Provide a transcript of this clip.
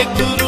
Hare